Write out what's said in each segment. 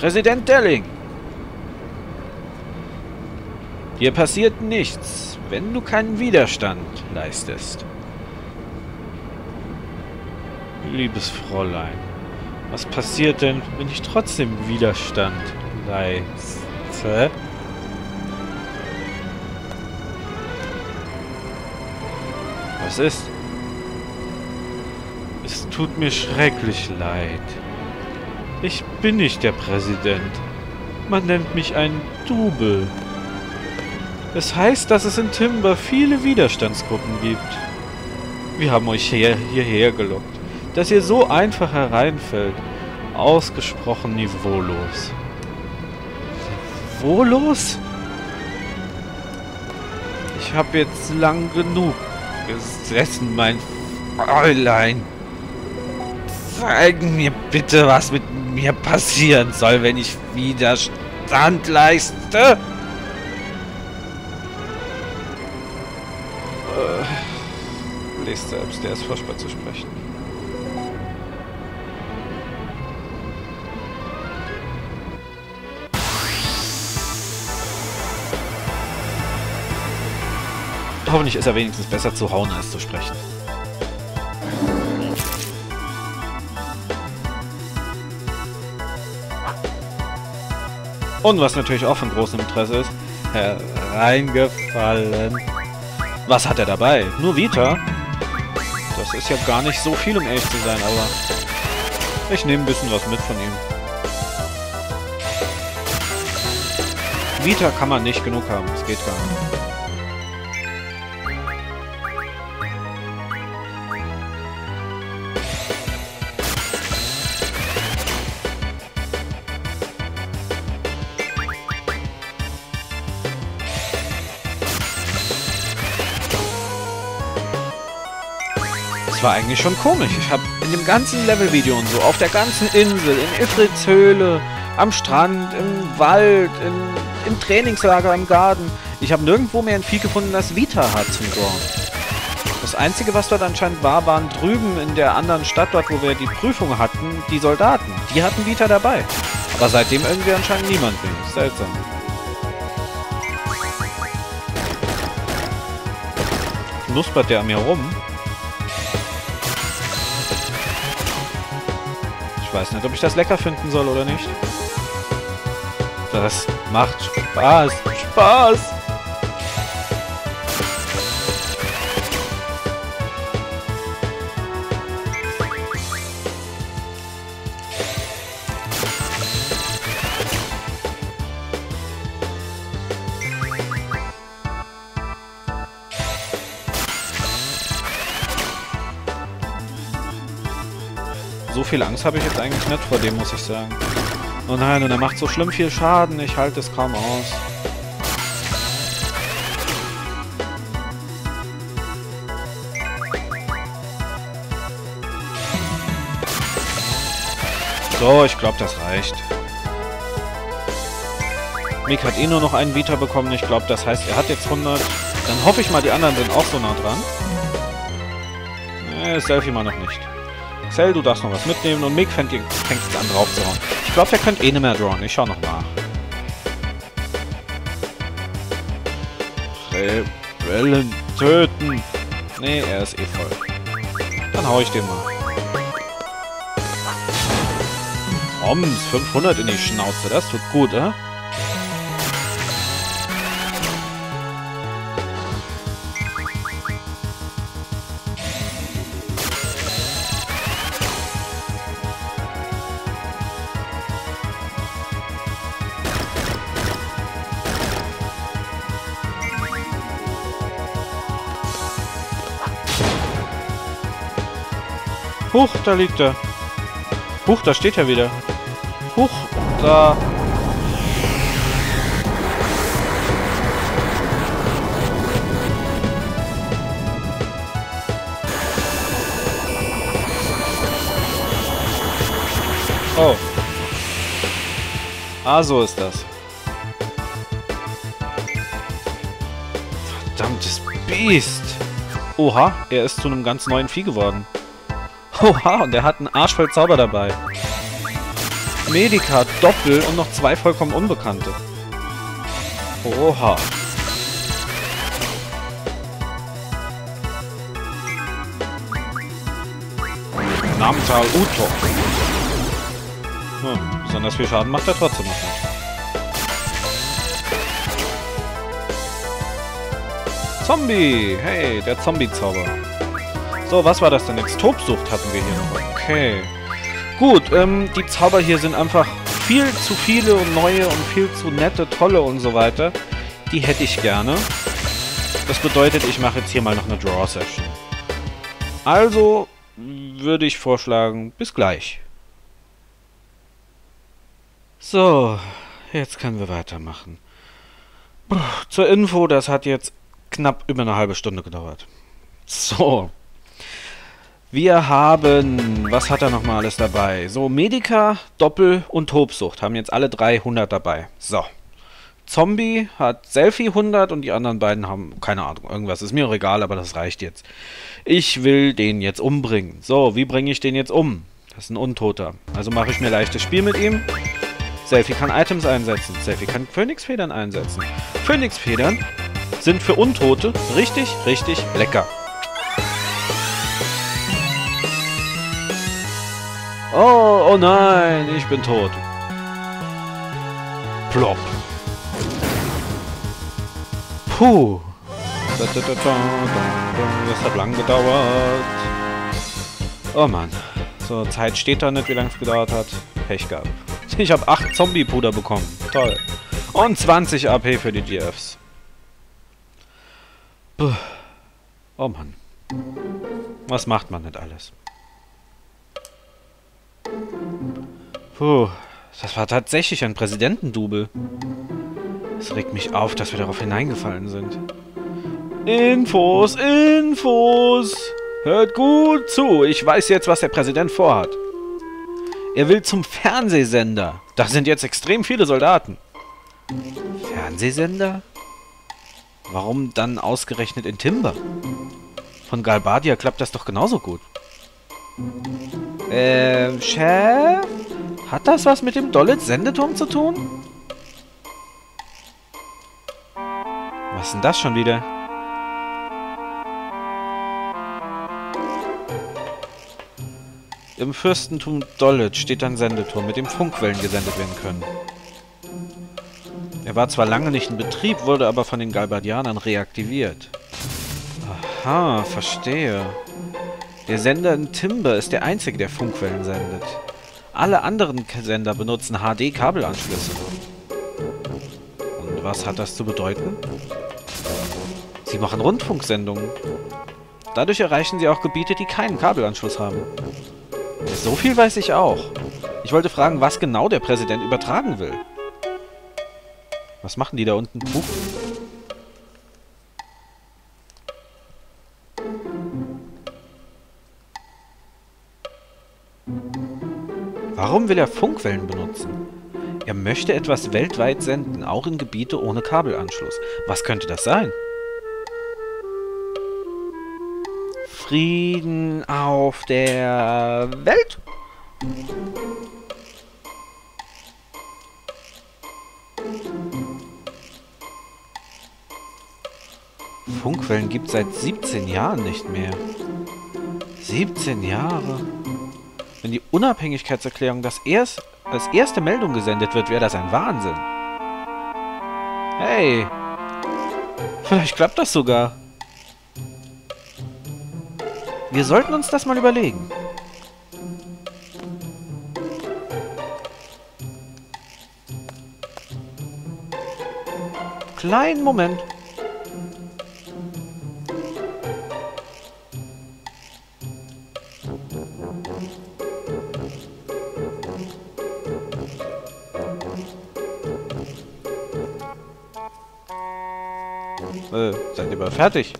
Präsident Delling! Hier passiert nichts, wenn du keinen Widerstand leistest. Liebes Fräulein, was passiert denn, wenn ich trotzdem Widerstand leiste? Was ist? Es tut mir schrecklich leid. Ich bin nicht der Präsident. Man nennt mich ein Double. Es heißt, dass es in Timber viele Widerstandsgruppen gibt. Wir haben euch hier, hierher gelockt, dass ihr so einfach hereinfällt. Ausgesprochen niveaulos. Niveaulos? Ich habe jetzt lang genug gesessen, mein Fräulein. Zeigen mir bitte, was mit mir passieren soll, wenn ich Widerstand leiste. Äh, lest selbst, der ist furchtbar zu sprechen. Hoffentlich ist er wenigstens besser zu hauen als zu sprechen. Und was natürlich auch von großem Interesse ist, hereingefallen. Was hat er dabei? Nur Vita? Das ist ja gar nicht so viel, um ehrlich zu sein, aber ich nehme ein bisschen was mit von ihm. Vita kann man nicht genug haben, das geht gar nicht. Das war eigentlich schon komisch. Ich habe in dem ganzen Level-Video und so, auf der ganzen Insel, in Ifrits Höhle, am Strand, im Wald, in, im Trainingslager, im Garten, ich habe nirgendwo mehr ein Vieh gefunden, das Vita hat zum Dorn. Das Einzige, was dort anscheinend war, waren drüben in der anderen Stadt, dort wo wir die Prüfung hatten, die Soldaten. Die hatten Vita dabei. Aber seitdem irgendwie anscheinend niemand mehr. Seltsam. Knuspert der an mir rum? Weiß nicht, ob ich das lecker finden soll oder nicht. Das macht Spaß. Spaß! So viel Angst habe ich jetzt eigentlich nicht vor dem, muss ich sagen. Oh nein, und er macht so schlimm viel Schaden. Ich halte es kaum aus. So, ich glaube, das reicht. Mick hat eh nur noch einen Vita bekommen. Ich glaube, das heißt, er hat jetzt 100. Dann hoffe ich mal, die anderen sind auch so nah dran. Nee, Selfie mal noch nicht. Cell, du darfst noch was mitnehmen und Mick fängt, fängt drauf zu hauen. Ich glaube, der könnte eh nicht mehr drawn. Ich schau noch nach. Rebellen töten. Nee, er ist eh voll. Dann hau ich den mal. Oms, 500 in die Schnauze. Das tut gut, äh? Huch, da liegt er. Huch, da steht er wieder. Huch, da. Oh. Ah, so ist das. Verdammtes Biest. Oha, er ist zu einem ganz neuen Vieh geworden. Oha, und er hat einen Arsch voll Zauber dabei. Medica Doppel und noch zwei vollkommen Unbekannte. Oha. Namental Uto. Hm, besonders viel Schaden macht er trotzdem noch nicht. Zombie! Hey, der Zombie-Zauber. So, was war das denn jetzt? Tobsucht hatten wir hier noch. Okay. Gut, ähm, die Zauber hier sind einfach viel zu viele und neue und viel zu nette, tolle und so weiter. Die hätte ich gerne. Das bedeutet, ich mache jetzt hier mal noch eine Draw-Session. Also würde ich vorschlagen, bis gleich. So, jetzt können wir weitermachen. Zur Info, das hat jetzt knapp über eine halbe Stunde gedauert. So. Wir haben, was hat er nochmal alles dabei? So, Medica, Doppel und Tobsucht haben jetzt alle 300 dabei. So. Zombie hat Selfie 100 und die anderen beiden haben, keine Ahnung, irgendwas. Ist mir auch egal, aber das reicht jetzt. Ich will den jetzt umbringen. So, wie bringe ich den jetzt um? Das ist ein Untoter. Also mache ich mir leichtes Spiel mit ihm. Selfie kann Items einsetzen. Selfie kann Phönixfedern einsetzen. Phönixfedern sind für Untote richtig, richtig lecker. Oh, oh nein, ich bin tot. Plop. Puh. Das hat lang gedauert. Oh Mann. So, Zeit steht da nicht, wie lange es gedauert hat. Pech gehabt. Ich habe 8 Zombie-Puder bekommen. Toll. Und 20 AP für die GFs. Puh. Oh Mann. Was macht man nicht alles? Puh, das war tatsächlich ein Präsidentendubel. Es regt mich auf, dass wir darauf hineingefallen sind. Infos, Infos! Hört gut zu, ich weiß jetzt, was der Präsident vorhat. Er will zum Fernsehsender. Da sind jetzt extrem viele Soldaten. Fernsehsender? Warum dann ausgerechnet in Timber? Von Galbadia klappt das doch genauso gut. Ähm, Chef? Hat das was mit dem Dollitz-Sendeturm zu tun? Was ist denn das schon wieder? Im Fürstentum Dollitz steht ein Sendeturm, mit dem Funkwellen gesendet werden können. Er war zwar lange nicht in Betrieb, wurde aber von den Galbadianern reaktiviert. Aha, verstehe. Der Sender in Timber ist der einzige, der Funkwellen sendet. Alle anderen Sender benutzen HD-Kabelanschlüsse. Und was hat das zu bedeuten? Sie machen Rundfunksendungen. Dadurch erreichen sie auch Gebiete, die keinen Kabelanschluss haben. So viel weiß ich auch. Ich wollte fragen, was genau der Präsident übertragen will. Was machen die da unten? Huch. Warum will er Funkwellen benutzen? Er möchte etwas weltweit senden, auch in Gebiete ohne Kabelanschluss. Was könnte das sein? Frieden auf der Welt? Funkwellen gibt es seit 17 Jahren nicht mehr. 17 Jahre? Wenn die Unabhängigkeitserklärung das erst, als erste Meldung gesendet wird, wäre das ein Wahnsinn. Hey, vielleicht klappt das sogar. Wir sollten uns das mal überlegen. Kleinen Moment. Äh, seid ihr mal fertig?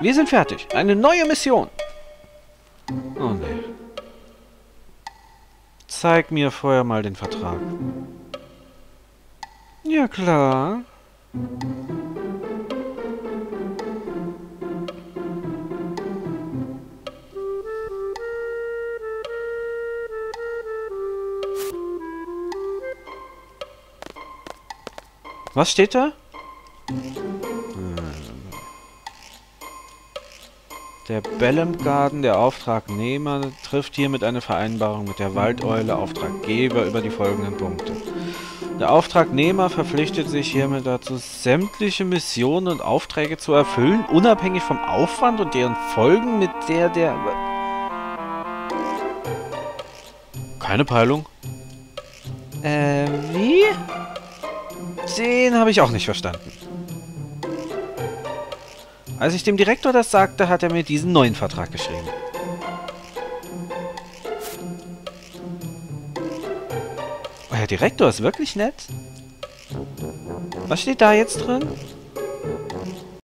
Wir sind fertig. Eine neue Mission. Oh ne. Zeig mir vorher mal den Vertrag. Ja, klar. Was steht da? Der Bellem Garden, der Auftragnehmer, trifft hiermit eine Vereinbarung mit der Waldeule Auftraggeber über die folgenden Punkte. Der Auftragnehmer verpflichtet sich hiermit dazu, sämtliche Missionen und Aufträge zu erfüllen, unabhängig vom Aufwand und deren Folgen, mit der der... Keine Peilung. Äh, wie? Den habe ich auch nicht verstanden. Als ich dem Direktor das sagte, hat er mir diesen neuen Vertrag geschrieben. Herr Direktor ist wirklich nett. Was steht da jetzt drin?